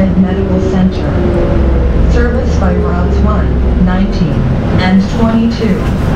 Head Medical Center. Service by routes 1, 19, and 22.